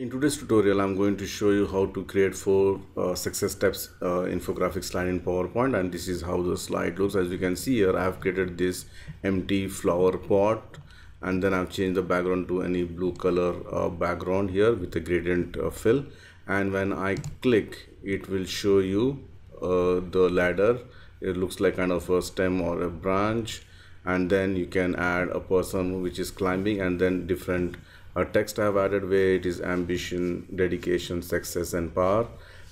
In today's tutorial, I'm going to show you how to create four uh, success steps uh, infographic slide in PowerPoint and this is how the slide looks. As you can see here, I have created this empty flower pot and then I've changed the background to any blue color uh, background here with a gradient uh, fill and when I click, it will show you uh, the ladder. It looks like kind of a stem or a branch and then you can add a person which is climbing and then different a text I have added where it is ambition, dedication, success and power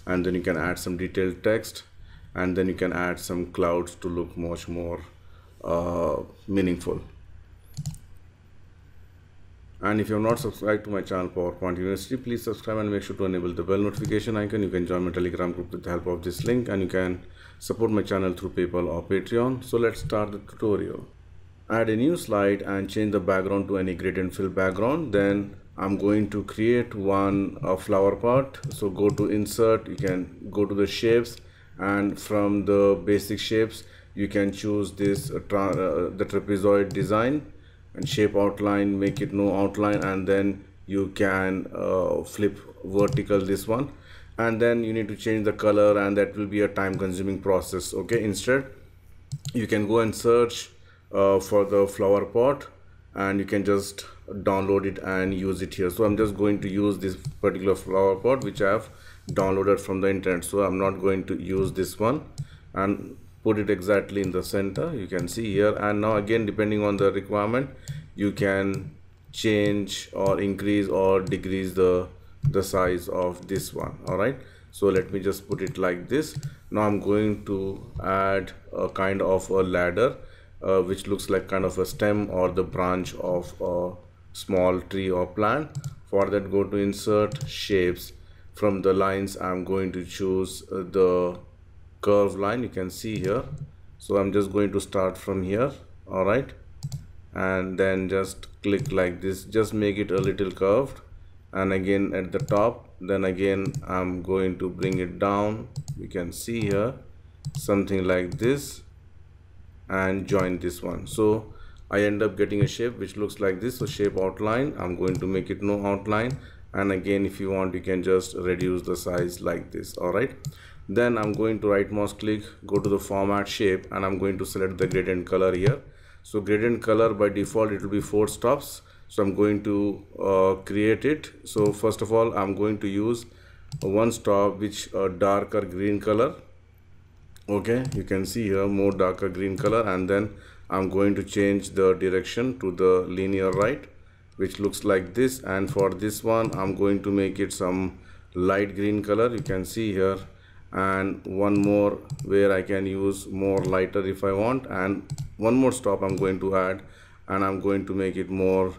and then you can add some detailed text and then you can add some clouds to look much more uh, meaningful. And if you have not subscribed to my channel PowerPoint University, please subscribe and make sure to enable the bell notification icon. You can join my Telegram group with the help of this link and you can support my channel through PayPal or Patreon. So let's start the tutorial add a new slide and change the background to any gradient fill background. Then I'm going to create one a flower pot. So go to insert you can go to the shapes and from the basic shapes you can choose this uh, uh, the trapezoid design and shape outline make it no outline and then you can uh, flip vertical this one. And then you need to change the color and that will be a time consuming process okay? Instead you can go and search uh, for the flower pot and you can just download it and use it here. So i'm just going to use this particular flower pot which i have downloaded from the internet. So i'm not going to use this one and put it exactly in the center. You can see here. And now again depending on the requirement you can change or increase or decrease the the size of this one. All right? So let me just put it like this. Now i'm going to add a kind of a ladder uh, which looks like kind of a stem or the branch of a small tree or plant. For that go to insert shapes. From the lines I'm going to choose uh, the curve line. You can see here. So I'm just going to start from here. All right. And then just click like this. Just make it a little curved. And again at the top then again I'm going to bring it down. You can see here something like this and join this one. So I end up getting a shape which looks like this. So shape outline. I'm going to make it no outline. And again if you want you can just reduce the size like this. Alright then I'm going to right mouse click go to the format shape and I'm going to select the gradient color here. So gradient color by default it will be four stops. So I'm going to uh, create it. So first of all I'm going to use one stop which a darker green color okay you can see here more darker green color and then I'm going to change the direction to the linear right which looks like this. And for this one I'm going to make it some light green color. You can see here. And one more where I can use more lighter if I want. And one more stop I'm going to add. And I'm going to make it more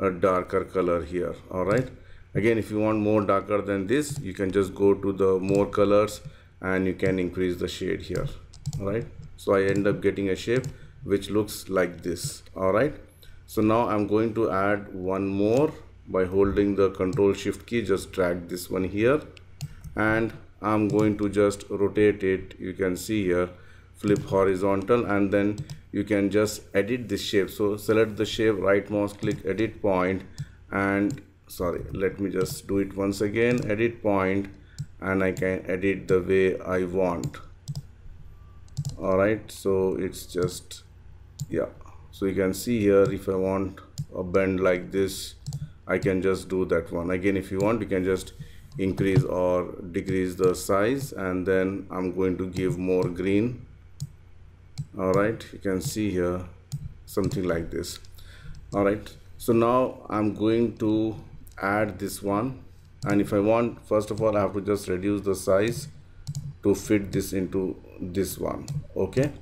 a darker color here. All right. Again if you want more darker than this you can just go to the more colors and you can increase the shade here all right? So I end up getting a shape which looks like this all right? So now I'm going to add one more by holding the control shift key just drag this one here. And I'm going to just rotate it you can see here flip horizontal and then you can just edit this shape. So select the shape right mouse click edit point and sorry let me just do it once again edit point and I can edit the way I want. Alright so it's just yeah. So you can see here if I want a bend like this I can just do that one. Again if you want you can just increase or decrease the size and then I'm going to give more green. Alright you can see here something like this. Alright so now I'm going to add this one and if I want first of all I have to just reduce the size to fit this into this one okay?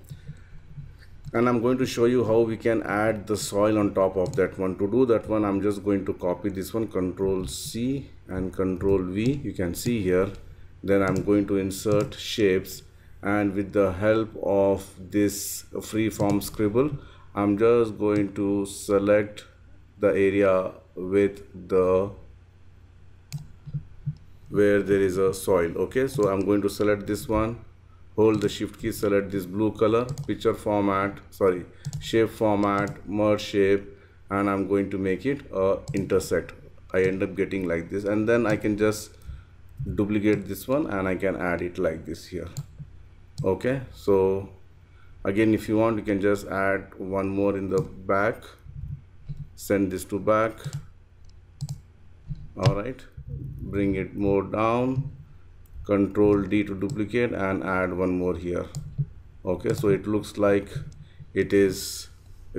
And I'm going to show you how we can add the soil on top of that one. To do that one I'm just going to copy this one control C and control V. You can see here. Then I'm going to insert shapes. And with the help of this freeform scribble I'm just going to select the area with the where there is a soil okay? So i'm going to select this one. Hold the shift key select this blue color picture format sorry shape format merge shape and i'm going to make it a intersect. I end up getting like this and then I can just duplicate this one and I can add it like this here okay? So again if you want you can just add one more in the back. Send this to back. All right bring it more down control D to duplicate and add one more here. Okay so it looks like it is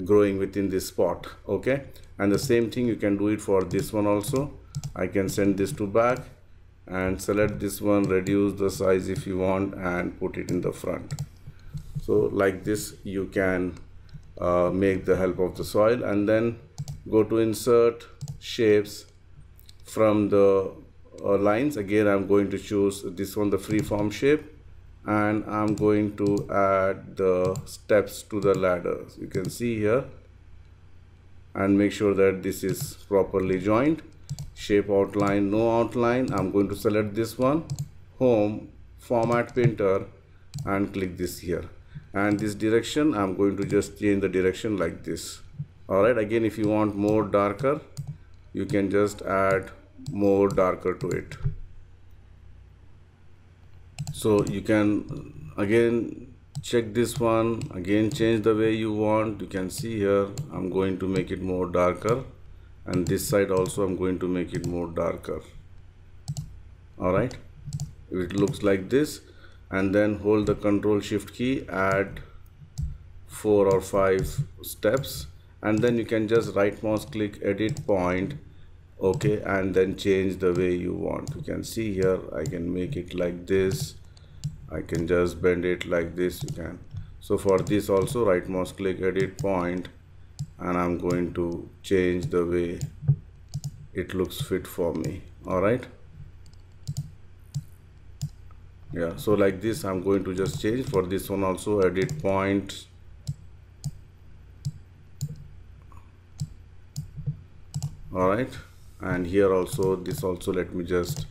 growing within this spot. Okay and the same thing you can do it for this one also. I can send this to back and select this one reduce the size if you want and put it in the front. So like this you can uh, make the help of the soil and then go to insert shapes from the uh, lines. Again I'm going to choose this one the freeform shape and I'm going to add the steps to the ladder. You can see here and make sure that this is properly joined. Shape outline no outline. I'm going to select this one home format painter and click this here. And this direction I'm going to just change the direction like this. Alright again if you want more darker you can just add more darker to it. So you can again check this one. Again change the way you want. You can see here I'm going to make it more darker. And this side also I'm going to make it more darker. Alright? It looks like this and then hold the control shift key add four or five steps. And then you can just right mouse click edit point okay and then change the way you want. You can see here I can make it like this. I can just bend it like this you can. So for this also right mouse click edit point and I'm going to change the way it looks fit for me. Alright yeah so like this I'm going to just change. For this one also edit point. Alright and here also this also let me just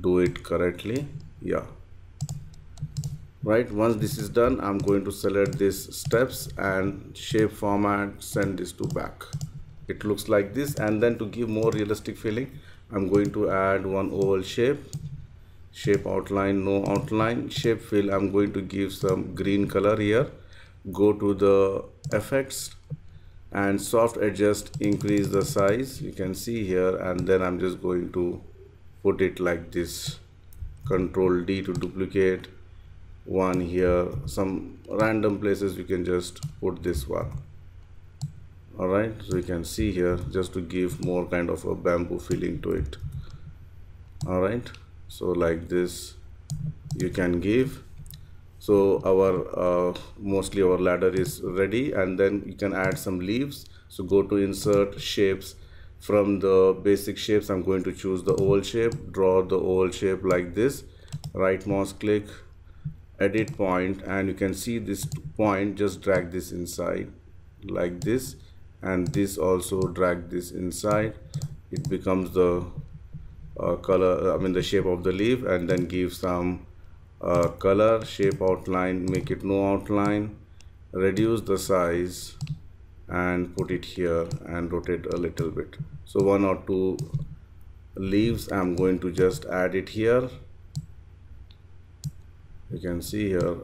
do it correctly. Yeah. Right once this is done I'm going to select this steps and shape format send this to back. It looks like this and then to give more realistic feeling I'm going to add one oval shape shape outline no outline shape fill. I'm going to give some green color here. Go to the effects and soft edges increase the size. You can see here and then I'm just going to put it like this. Control D to duplicate. One here. Some random places you can just put this one. Alright so you can see here just to give more kind of a bamboo feeling to it. Alright so like this you can give so our uh, mostly our ladder is ready and then you can add some leaves. So go to insert shapes. From the basic shapes I'm going to choose the oval shape. Draw the oval shape like this. Right mouse click edit point and you can see this point just drag this inside like this. And this also drag this inside. It becomes the uh, color I mean the shape of the leaf and then give some uh, color shape outline make it no outline. Reduce the size and put it here and rotate a little bit. So one or two leaves I'm going to just add it here. You can see here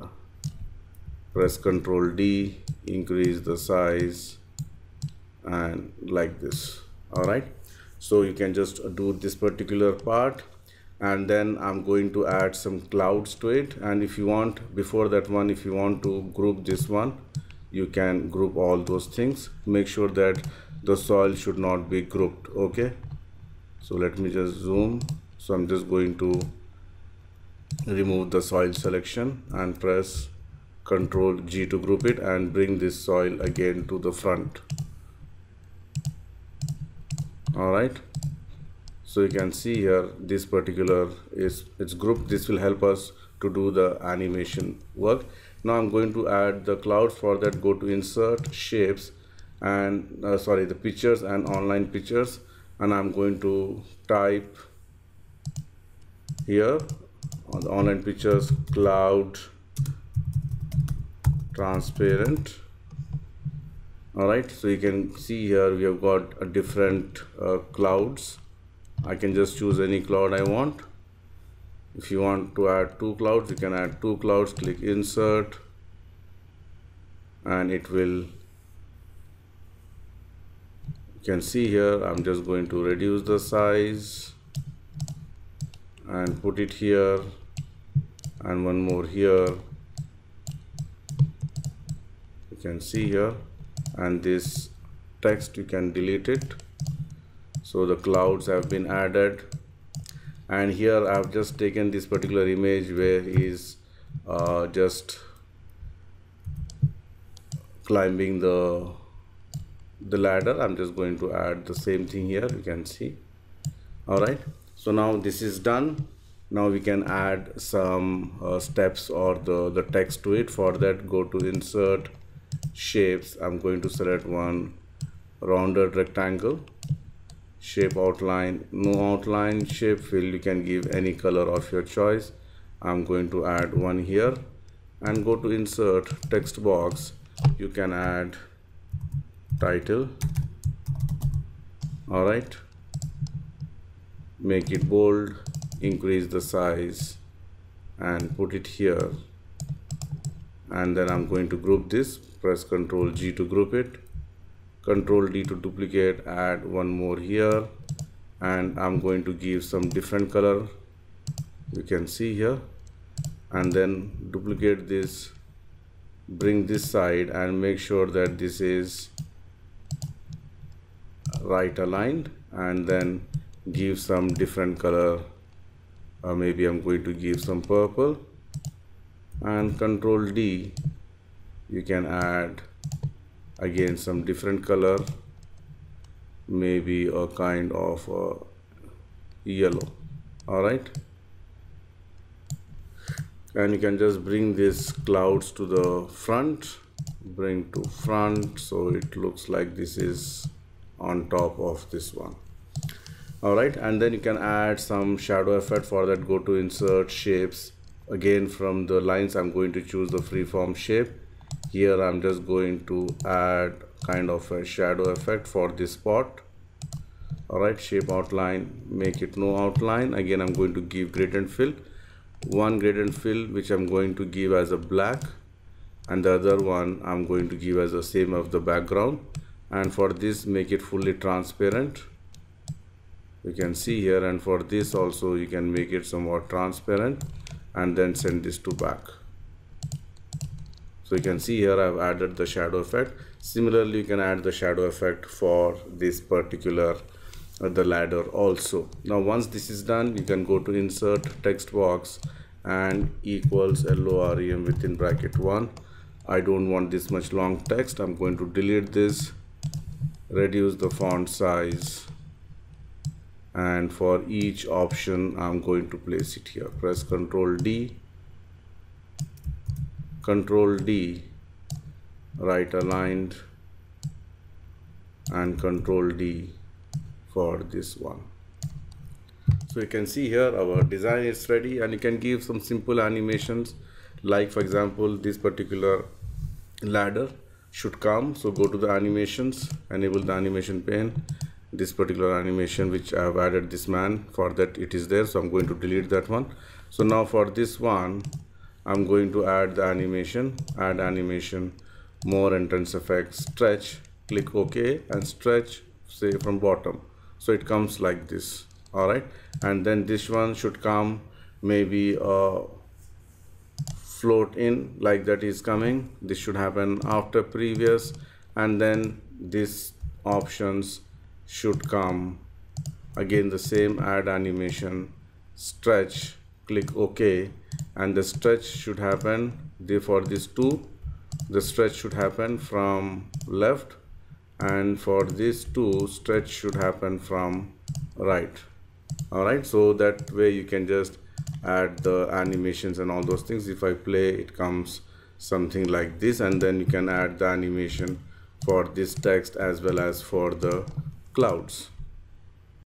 press ctrl D increase the size and like this. All right? So you can just do this particular part and then I'm going to add some clouds to it. And if you want before that one if you want to group this one you can group all those things. Make sure that the soil should not be grouped okay? So let me just zoom. So I'm just going to remove the soil selection and press ctrl G to group it and bring this soil again to the front. All right so you can see here this particular is its group. This will help us to do the animation work. Now i'm going to add the cloud for that. Go to insert shapes and uh, sorry the pictures and online pictures. And i'm going to type here on the online pictures cloud transparent. All right. So you can see here we have got a different uh, clouds I can just choose any cloud I want. If you want to add two clouds you can add two clouds click insert and it will you can see here I'm just going to reduce the size and put it here and one more here. You can see here and this text you can delete it so the clouds have been added. And here I've just taken this particular image where he's uh, just climbing the the ladder. I'm just going to add the same thing here you can see. Alright so now this is done. Now we can add some uh, steps or the the text to it. For that go to insert shapes. I'm going to select one rounded rectangle shape outline no outline shape fill you can give any color of your choice. I'm going to add one here and go to insert text box. You can add title. All right. Make it bold increase the size and put it here. And then I'm going to group this. Press ctrl G to group it control D to duplicate add one more here. And I'm going to give some different color. You can see here. And then duplicate this. Bring this side and make sure that this is right aligned. And then give some different color. Uh, maybe I'm going to give some purple. And control D you can add again some different color maybe a kind of a yellow. All right? And you can just bring these clouds to the front bring to front so it looks like this is on top of this one. All right? And then you can add some shadow effect for that. Go to insert shapes. Again from the lines i'm going to choose the freeform shape here I'm just going to add kind of a shadow effect for this spot alright shape outline make it no outline. Again I'm going to give gradient fill. One gradient fill which I'm going to give as a black. And the other one I'm going to give as the same of the background. And for this make it fully transparent. You can see here and for this also you can make it somewhat transparent. And then send this to back so you can see here I've added the shadow effect. Similarly you can add the shadow effect for this particular uh, the ladder also. Now once this is done you can go to insert text box and equals lorem within bracket 1 I don't want this much long text. I'm going to delete this reduce the font size and for each option I'm going to place it here. Press ctrl D control D right aligned and control D for this one. So you can see here our design is ready and you can give some simple animations like for example this particular ladder should come. So go to the animations enable the animation pane. This particular animation which I have added this man for that it is there so I'm going to delete that one. So now for this one I'm going to add the animation add animation more entrance effects stretch click OK and stretch say from bottom. So it comes like this alright and then this one should come maybe uh, float in like that is coming. This should happen after previous and then these options should come. Again the same add animation stretch click OK and the stretch should happen for these two. The stretch should happen from left and for these two stretch should happen from right. All right so that way you can just add the animations and all those things. If I play it comes something like this and then you can add the animation for this text as well as for the clouds